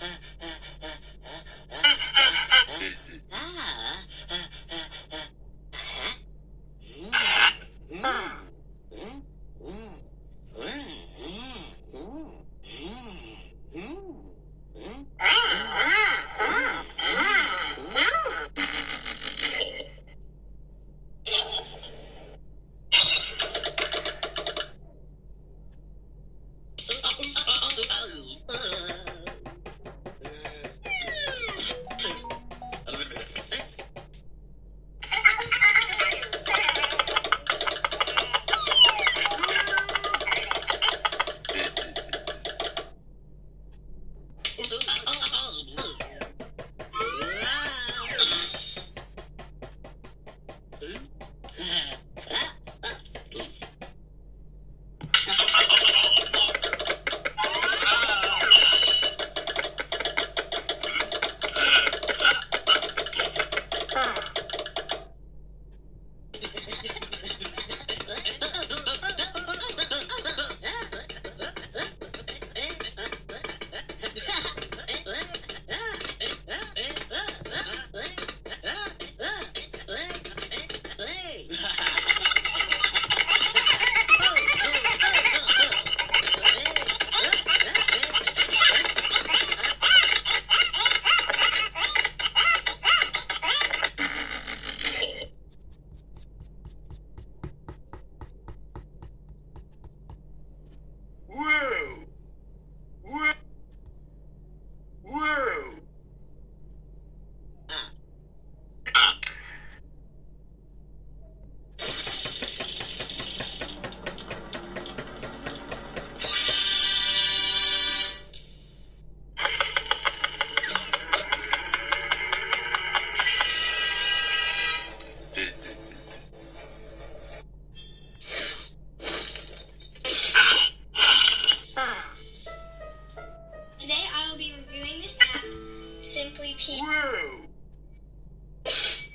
uh, uh,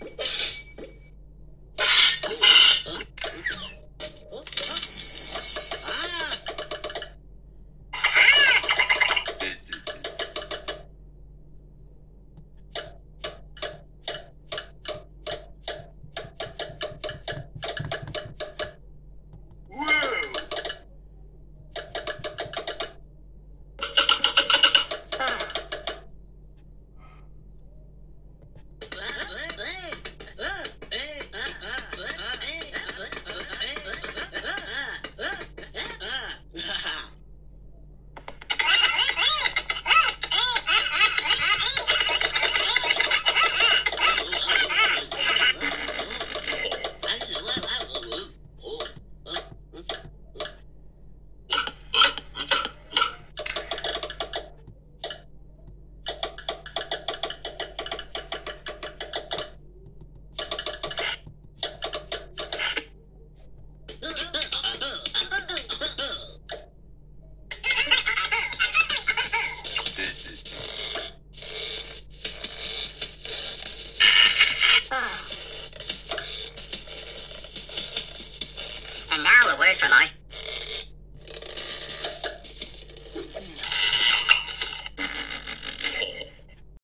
you very nice